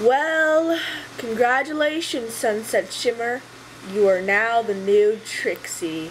Well, congratulations, Sunset Shimmer. You are now the new Trixie.